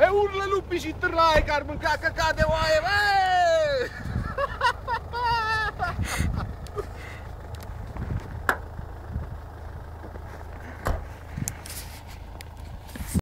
E urlă lupii și târlaie că ar mânca căca de oaie, băi!